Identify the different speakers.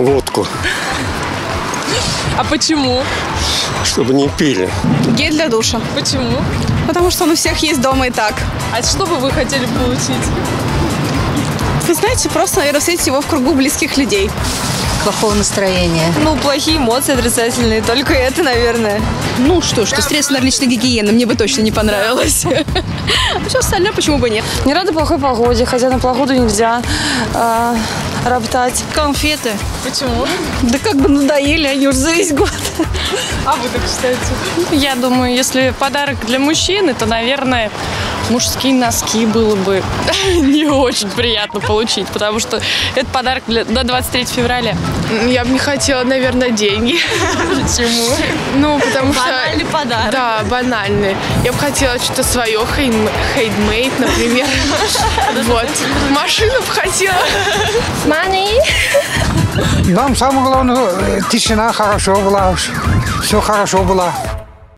Speaker 1: Водку,
Speaker 2: А почему?
Speaker 1: чтобы не пили.
Speaker 3: Гель для душа.
Speaker 2: Почему?
Speaker 3: Потому что он у всех есть дома и так.
Speaker 2: А что бы вы хотели получить?
Speaker 3: Вы знаете, просто, наверное, встретить его в кругу близких людей.
Speaker 4: плохого настроения.
Speaker 2: Ну, плохие эмоции отрицательные, только это, наверное.
Speaker 3: Ну что ж, что средства на личной гигиены мне бы точно не понравилось. А все остальное почему бы нет?
Speaker 5: Не рада плохой погоде, хотя на погоду нельзя э, роптать.
Speaker 4: Конфеты.
Speaker 2: Почему?
Speaker 3: Да как бы надоели они уже за весь год.
Speaker 2: А вы так считаете?
Speaker 5: Я думаю, если подарок для мужчины, то, наверное, мужские носки было бы не очень приятно получить, потому что это подарок для, до 23 февраля.
Speaker 6: Я бы не хотела, наверное, деньги.
Speaker 5: Почему?
Speaker 6: Ну, потому что...
Speaker 2: Банальный подарок.
Speaker 6: Да, банальный. Я бы хотела что-то свое, хейдмейд, например. Вот. Машину бы хотела.
Speaker 7: Money. samen samengelonen, eh, het is een agarashobola. Zo garasobola.